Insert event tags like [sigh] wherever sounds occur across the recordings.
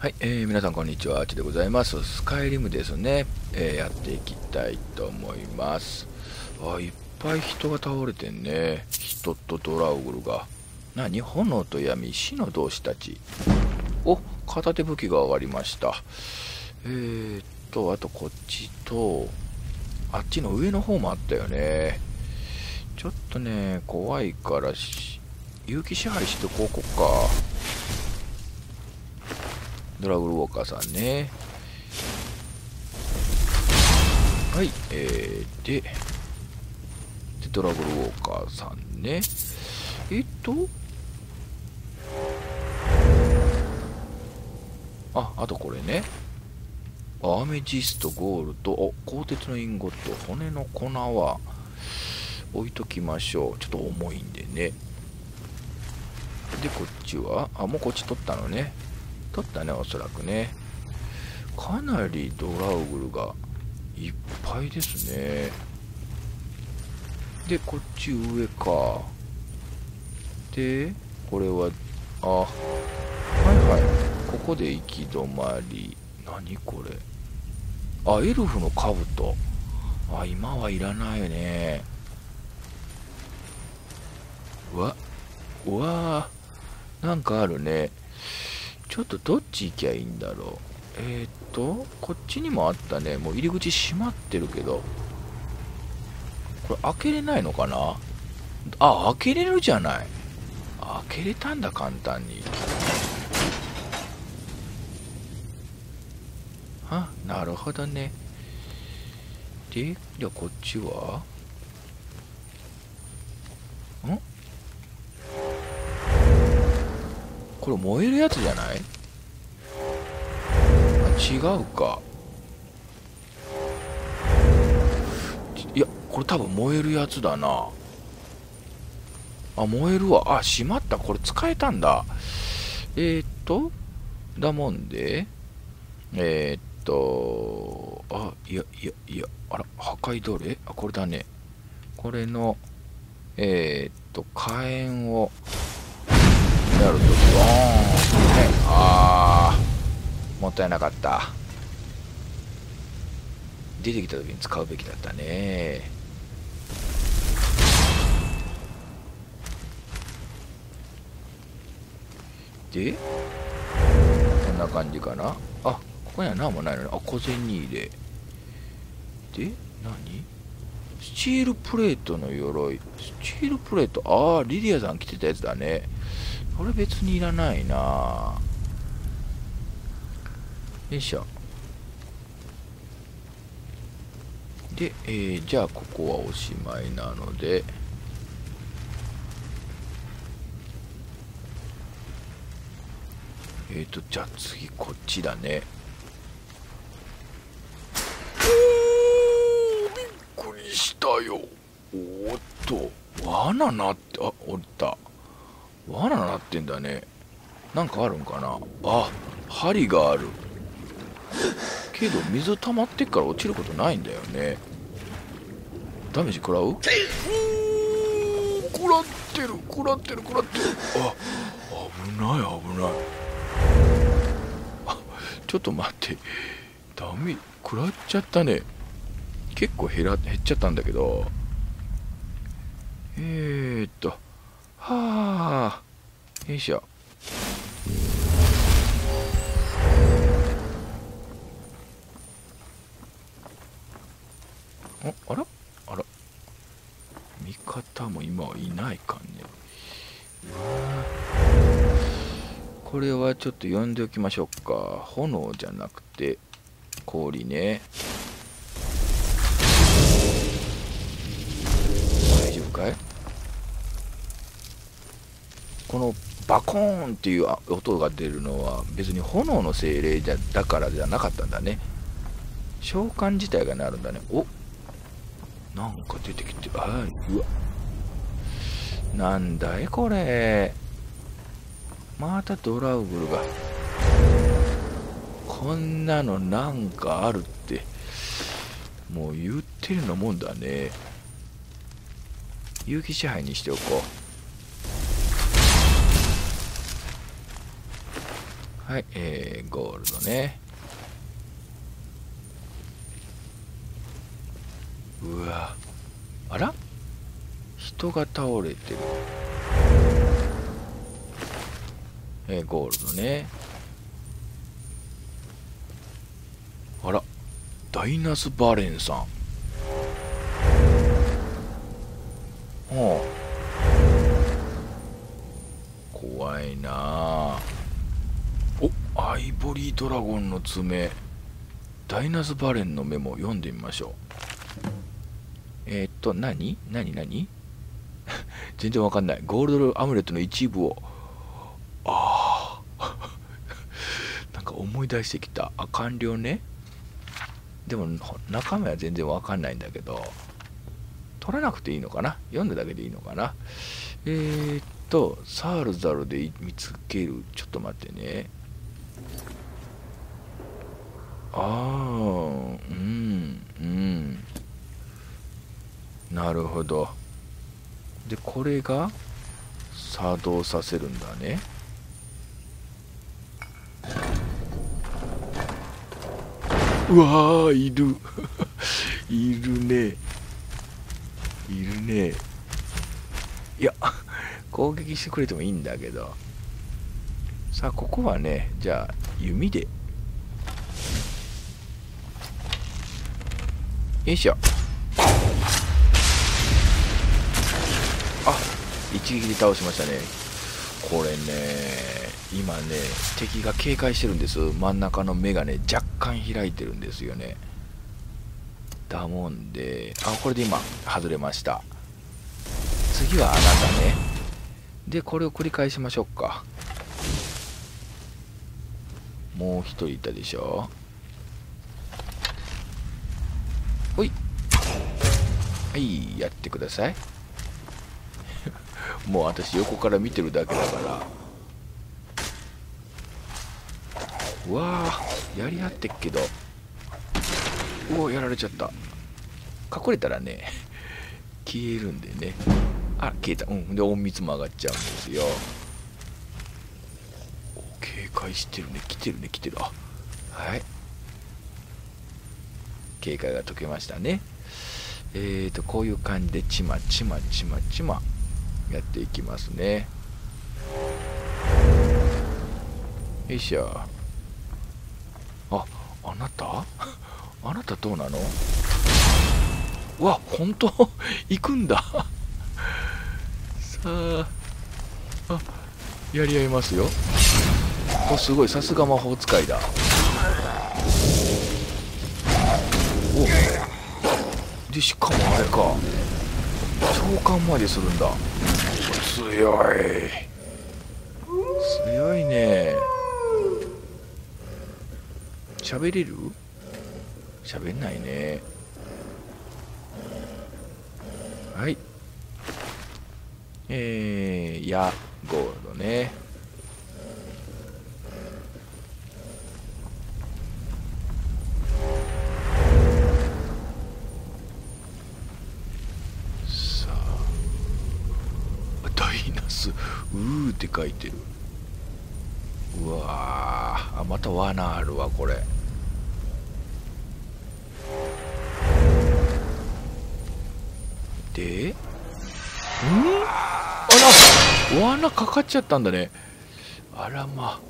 はい、えー、皆さんこんにちは、あちでございます。スカイリムですね、えーやっていきたいと思います。あ、いっぱい人が倒れてんね。人とドラウグルが。何炎と闇、死の同士たち。お、片手武器が上がりました。えーっと、あとこっちと、あっちの上の方もあったよね。ちょっとね、怖いからし、有機支配してここか。ドラグルウォーカーさんね。はい、えー、で、でドラグルウォーカーさんね。えっと、あ、あとこれね。アメジスト、ゴールド、お、鋼鉄のインゴット、骨の粉は置いときましょう。ちょっと重いんでね。で、こっちは、あ、もうこっち取ったのね。取ったね、おそらくね。かなりドラウグルがいっぱいですね。で、こっち上か。で、これは、あ、はいはい。ここで行き止まり。何これ。あ、エルフの兜。あ、今はいらないよね。うわ、うわなんかあるね。ちょっとどっち行きゃいいんだろう？えー、っと、こっちにもあったね。もう入り口閉まってるけど。これ開けれないのかな？あ、開けれるじゃない。開けれたんだ、簡単に。あ、なるほどね。で、じゃあこっちは？これ燃えるやつじゃない？あ違うか。いやこれ多分燃えるやつだな。あ燃えるわ。あしまった。これ使えたんだ。えー、っとだもんで。えー、っとあいやいやいやあら破壊どれあこれだね。これのえー、っと火炎をやるとドーンねあーもったいなかった。出てきた時に使うべきだったね。でこんな感じかな。あここには何もないのね。あ小銭入れ。で何？スチールプレートの鎧。スチールプレート。ああリリアさん着てたやつだね。これ別にいらないな。よいしょ。で、えーじゃあここはおしまいなので。えーとじゃあ次こっちだね。おーびっくりしたよ。おーっと罠なってあおった。罠なってんだね。なんかあるんかな。あ針がある。けど水溜まってっから落ちることないんだよね。ダメージ食らう？食らってる。食らってる食らってる。あ危ない危ない。あちょっと待って。ダメ食らっちゃったね。結構減ら減っちゃったんだけど。えー、っとはあ。よいしょ。ああら？あら。味方も今はいないかねこれはちょっと呼んでおきましょうか。炎じゃなくて氷ね。大丈夫かい？このバコーンっていう音が出るのは別に炎の精霊じゃだからじゃなかったんだね。召喚自体がなるんだね。おなんか出てきてあーうわ。なんだいこれ。またドラウグルが。こんなのなんかあるって。もう言ってるのもんだね。有機支配にしておこう。はいえー、ゴールドね。うわ。あら？人が倒れてる。えー、ゴールドね。あらダイナス・バレンさん。はあ怖いなおアイボリードラゴンの爪。ダイナス・バレンのメモ読んでみましょう。えー、っと何？何？何？[laughs] 全然わかんない。ゴールドアムレットの一部を。ああ [laughs] なんか思い出してきた。あ完了ね。でも中身は全然わかんないんだけど。取らなくていいのかな？読んだだけでいいのかな？えー、っとサールザルで見つける。ちょっと待ってね。ああうんうん。なるほど。でこれが作動させるんだね。うわーいる。[laughs] いるね。いるね。いや攻撃してくれてもいいんだけど。さあここはねじゃあ弓で。よいしょ。あ一撃で倒しましたね。これね今ね敵が警戒してるんです。真ん中の目がね若干開いてるんですよね。だもんであこれで今外れました。次はあなたね。でこれを繰り返しましょうか。もう一人いたでしょほいはいやってください。[laughs] もう私横から見てるだけだから。うわあやり合ってっけど。うおやられちゃった。隠れたらね消えるんでね。あ消えた。うん。で隠密も上がっちゃうんですよ。警戒してるね。来てるね来てる。あはい。警戒が解けましたね。えーとこういう感じでちまちまちまちまやっていきますね。よいしょ。ああなた？[laughs] あなたどうなの？わ本当？[laughs] 行くんだ。[laughs] さああやり合いますよ。おすごい。さすが魔法使いだ。おでしかもあれか。召喚までするんだ。強い。強いね。喋れる？喋んないね。はい。えー、やゴールドね。うーって書いてる。うわあまた罠あるわこれ。でん？あら罠かかっちゃったんだね。あらま。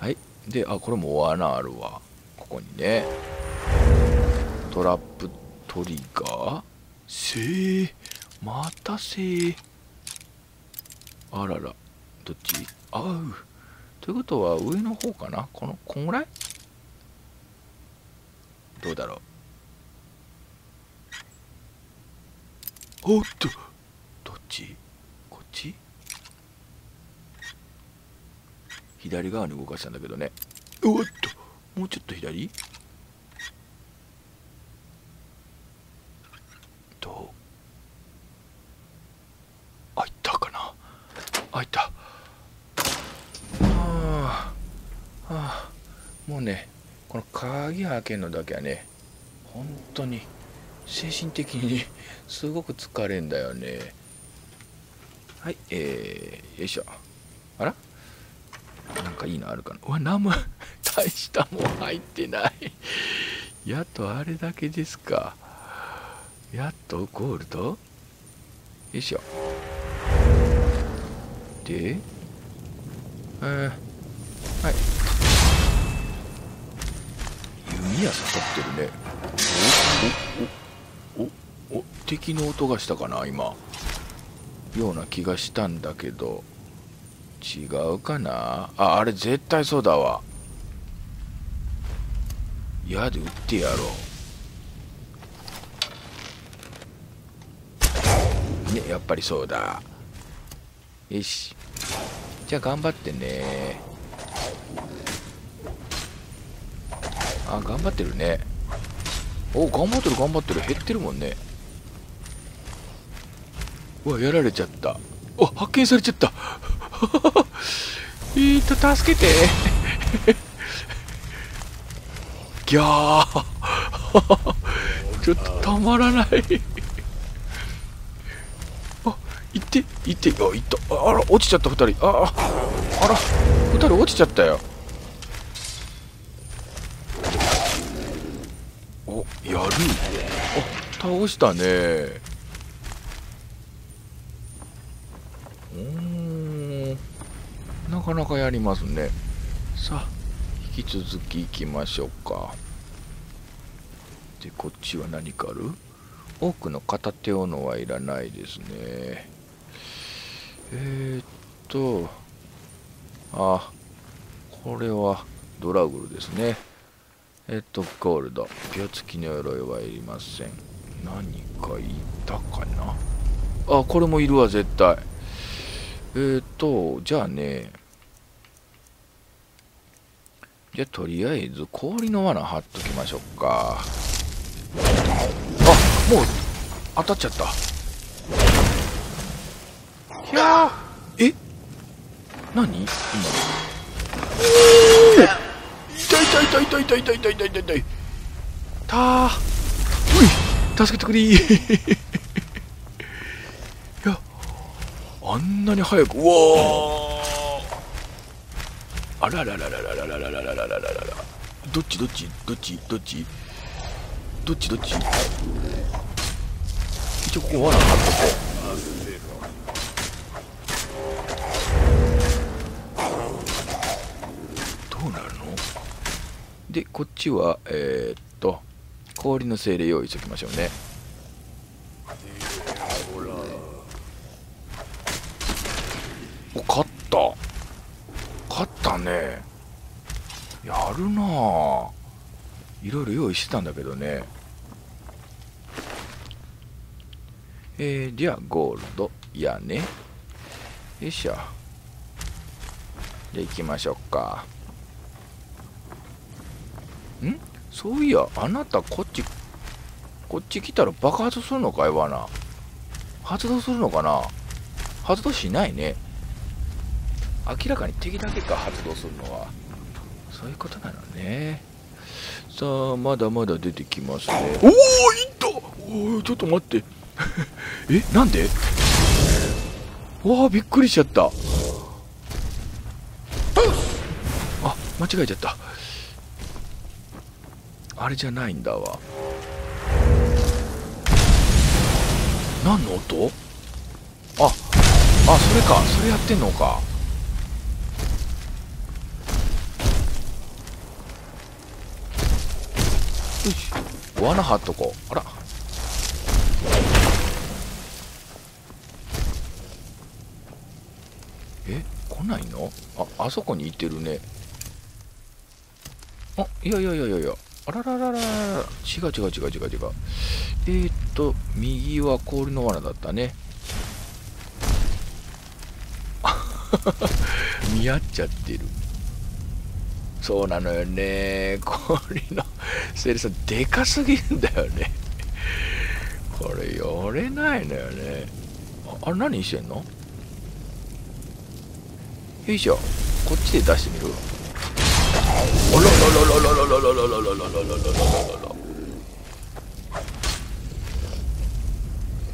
はい。であこれも罠あるわ。ここにね。トラップトリガー？せー。またせ。ーあららどっち？あう。ということは上の方かな？このこんぐらい？どうだろう？おっと。どっち？こっち？左側に動かしたんだけどね。おっと。もうちょっと左？どうあいったかなあいったああもうねこ開けるのだけはね本当に精神的にすごく疲れんだよね。はいえー、よいしょ。あら？なんかいいのあるかな？うわ何も大したもん入ってない。やっとあれだけですか。やっとゴールド？よいしょ。でえー、矢刺さってるね。おおおお敵の音がしたかな今ような気がしたんだけど違うかなああれ絶対そうだわ矢で撃ってやろうねやっぱりそうだよしじゃあ頑張ってねあ頑張ってるね。お頑張ってる頑張ってる。減ってるもんね。うわやられちゃった。お発見されちゃった。[laughs] えっと助けて。[laughs] ギャー。[laughs] ちょっとたまらない。あ行って行って。あ行った。あら落ちちゃった2人。ああら2人落ちちゃったよ。倒したね。うん。なかなかやりますね。さあ引き続きいきましょうか。でこっちは何かある？多くの片手斧はいらないですね。えー、っとあこれはドラグルですね。えっとゴールド。ピア付きの鎧はいりません。何かいたかな？あこれもいるわ絶対えーと、じゃあね、じゃあとりあえず氷の罠貼っときましょうか。あ、もう当たっちゃった。ひゃーえ？何？今。痛い痛い痛い痛い痛い痛い痛い痛い痛い痛い。たー。助けてくれ。[laughs] ーあんなに早く。うわあらららららららららららららどっちどっちどっちどっちどっちどっち一応ここ罠張っとこうどうなるのでこっちはえー、っと氷の精霊用意しておきましょうね。お勝った。勝ったね。やるな。ぁいろいろ用意してたんだけどね。えー、じゃあゴールドやね。よいしょ。じゃあ行きましょうか。ん？そういやあなたこっちこっち来たら爆発するのかいわな発動するのかな。発動しないね。明らかに敵だけか発動するのは。そういうことなのね。さあまだまだ出てきますね。おおいった。おおちょっと待って。[laughs] えなんで？わあびっくりしちゃった。あ間違えちゃったあれじゃないんだわ。何の音？ああそれか。それやってんのか。よし。罠張っとこう。あら。え？来ないの？ああそこにいてるね。あいやいやいやいやいや。あらららららら。違う違う違う違う違う。えー、っと右は氷の罠だったね。[laughs] 見合っちゃってる。そうなのよね。氷のセリさんでかすぎるんだよね。これ寄れないのよね。あれ何してんの？よいしょ。こっちで出してみる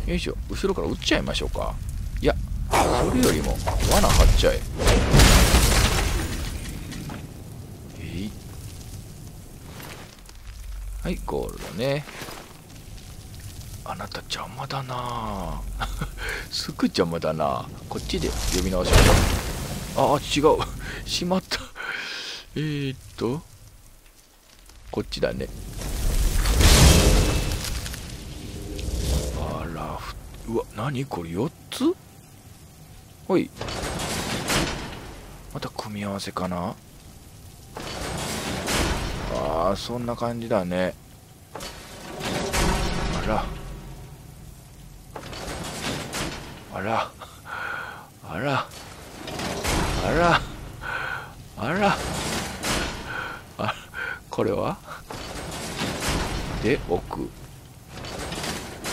よいしょ後ろから撃っちゃいましょうか。いやそれよりも罠張っちゃえ。えい。はいゴールドね。あなた邪魔だな。[laughs] すぐ邪魔だな。こっちで呼び直しましょう。ああ違う。しまった。えー、っとこっちだね。あらうわ何これ？4つ？ほい。また組み合わせかな？ああそんな感じだね。あら。あら。あら。あら。あら。あこれは？で奥。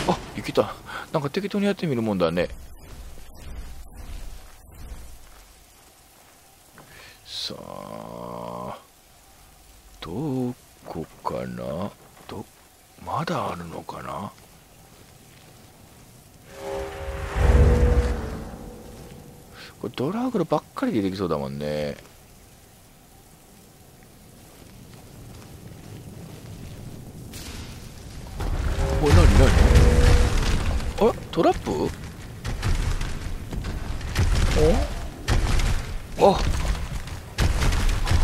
あいけた。なんか適当にやってみるもんだね。さあどこかな？どまだあるのかな？これドラグルばっかり出てきそうだもんね。トラップ？お？あ。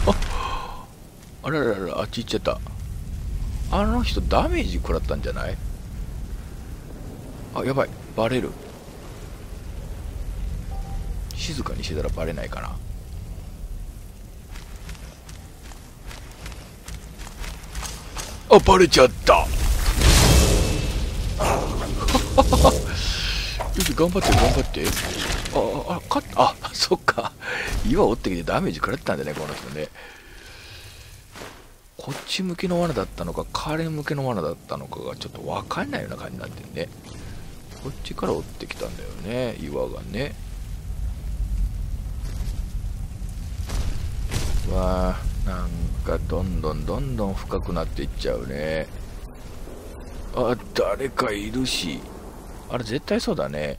あ。あらららあっち行っちゃった。あの人ダメージ食らったんじゃない？あやばい。バレる。静かにしてたらバレないかな。あバレちゃったよし頑張って頑張って。ああかっ [laughs] あそっか。岩折ってきてダメージ食らったんだねこの人ね。こっち向きの罠だったのか彼向けの罠だったのかがちょっと分かんないような感じになってんね。こっちから折ってきたんだよね岩がね。わあなんかどんどんどんどん深くなっていっちゃうね。あ誰かいるし。あれ絶対そうだね。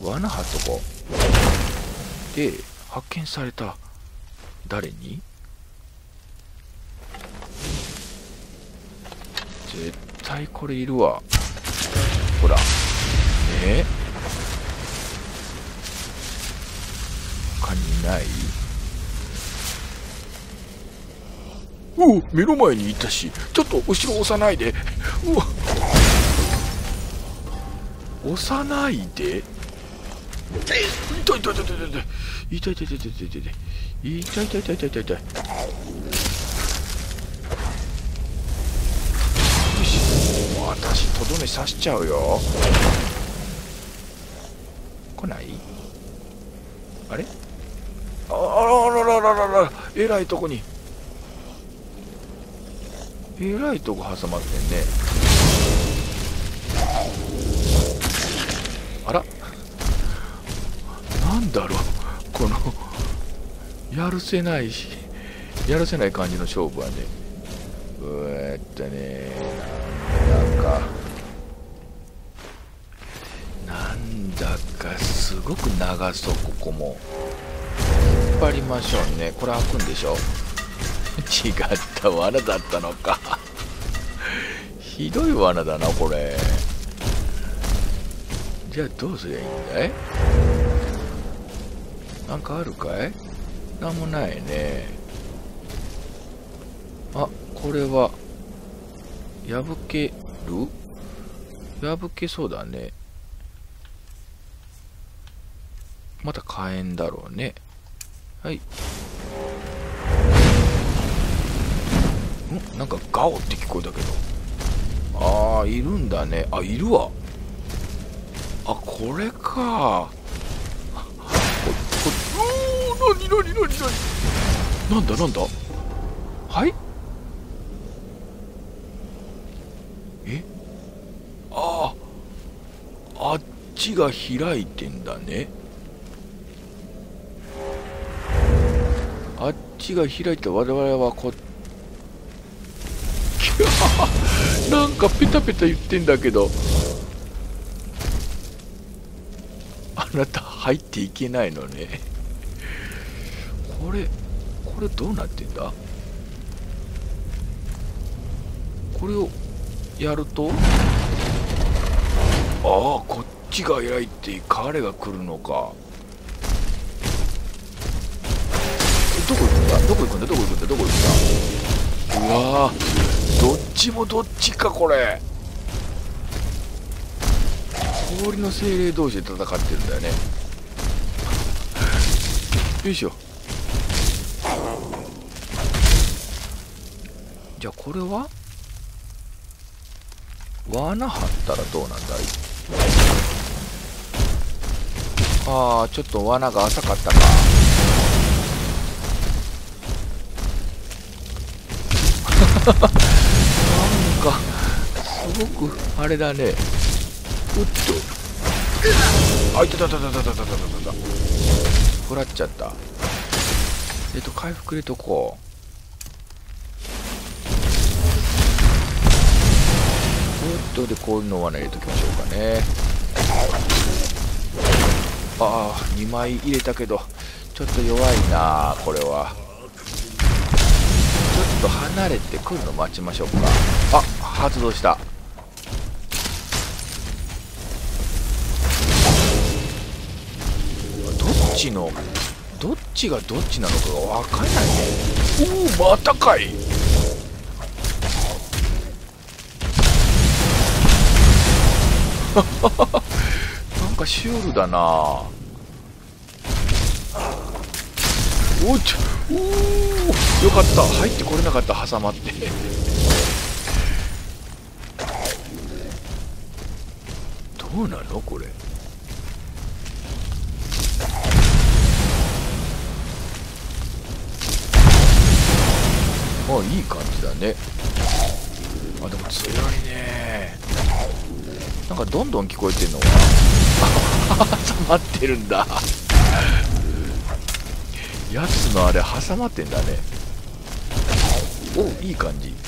罠張っとこう。で発見された。誰に？絶対これいるわ。ほら。え？他にない？おお目の前にいたしちょっと後ろ押さないで。うわ。押さないで。痛い痛い痛い痛い痛い痛い。痛い痛い痛い痛い痛い。痛い痛い痛い痛い。痛い痛いよし私とどめ刺しちゃうよ。来ない？あれ？ああらららららら。えらいとこに。えらいとこ挟まってんね。あら。なんだろう。このやるせないしやるせない感じの勝負はね。うーっとねなんかなんだかすごく長そうここも引っ張りましょうね。これ開くんでしょ。[laughs] 違った罠だったのか。ひどい罠だなこれ。じゃあどうすりゃいいんだい？なんかあるかい？なんもないね。あこれは破ける？破けそうだね。また火炎だろうね。はい。ん？なんかガオって聞こえたけど。ああいるんだね。あいるわ。あこれか。おおなになになになに。なんだなんだ。はい？え？あああっちが開いてんだね。あっちが開いて我々はこっ [laughs] なんかペタペタ言ってんだけど。なた入っていけないのね。これこれどうなってんだ？これをやると？ああこっちが開いて彼が来るのか。どこ行くんだ？どこ行くんだ？どこ行くんだ？どこ行くんだ？うわどっちもどっちかこれ。氷の精霊同士で戦ってるんだよね。よいしょ。じゃあこれは？罠張ったらどうなんだい？ああちょっと罠が浅かったか。[laughs] なんかすごくあれだね。うっと。あいたたたたたたたたたたふらっちゃった。えっと回復入れとこう。おっとでこういうの罠入れときましょうかね。ああ2枚入れたけどちょっと弱いなこれは。ちょっと離れて来るの待ちましょうか。あ発動した。ちのどっちがどっちなのかが分かんないね。おおまたかい。[laughs] なんかシュールだな。おっちょおおよかった。入ってこれなかった。挟まって。どうなのこれ。あいい感じだね。あでも強いね。なんかどんどん聞こえてんのは [laughs] 挟まってるんだ。やつのあれ挟まってんだね。おいい感じ。よし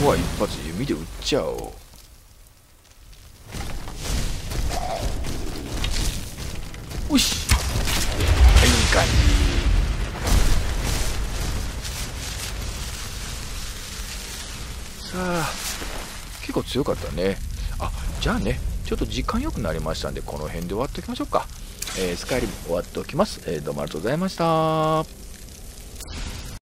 ここは一発弓で撃っちゃおう。よし。はいい感じ。さあ結構強かったね。あじゃあねちょっと時間良くなりましたんでこの辺で終わっておきましょうか、えー、スカイリム終わっておきます、えー、どうもありがとうございました。